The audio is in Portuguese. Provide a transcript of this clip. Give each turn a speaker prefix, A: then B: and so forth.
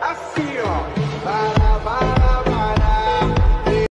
A: Assim, ó.